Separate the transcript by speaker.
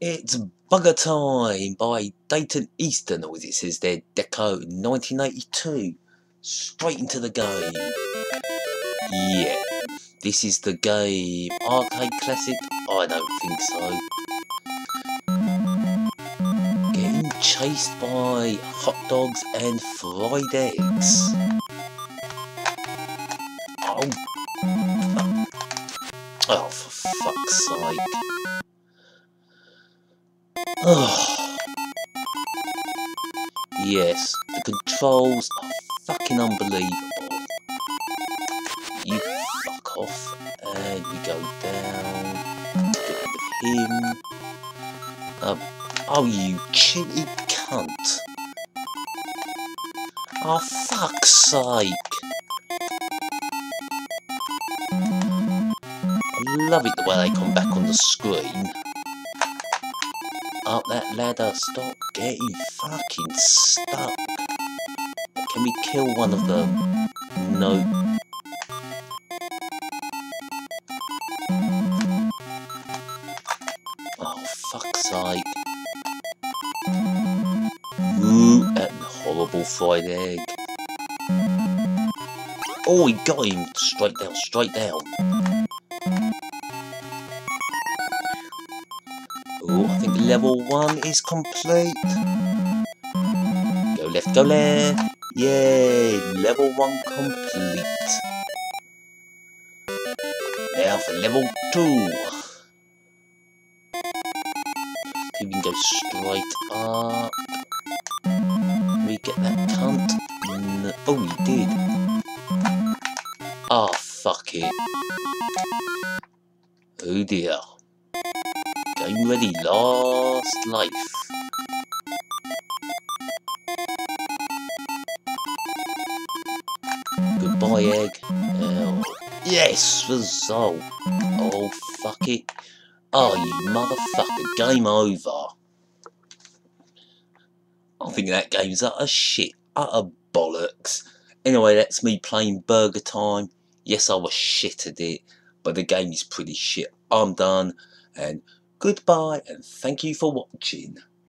Speaker 1: It's Bugger Time by Data Eastern, or as it says there, Deco 1982. Straight into the game. Yeah, this is the game. Arcade Classic? I don't think so. Getting chased by hot dogs and fried eggs. Oh, oh for fuck's sake. Yes, the controls are fucking unbelievable. You fuck off. And we go down. Get rid of him. Um, oh, you cheeky cunt. Oh, fuck's sake. I love it the way they come back on the screen. Up that ladder, stop getting fucking stuck. Can we kill one of them? No. Oh, fuck's sake. Ooh, that horrible fried egg. Oh, he got him. Straight down, straight down. I think level one is complete. Go left, go left. Yay, level one complete. Now for level two. We can go straight up. We get that cunt? No. Oh, we did. Ah, oh, fuck it. Oh dear. Game ready, last life. Goodbye, egg. Oh, yes, result. Oh, fuck it. Oh, you motherfucker, game over. I think that game's utter shit, utter bollocks. Anyway, that's me playing Burger Time. Yes, I was shit at it, but the game is pretty shit. I'm done, and goodbye, and thank you for watching.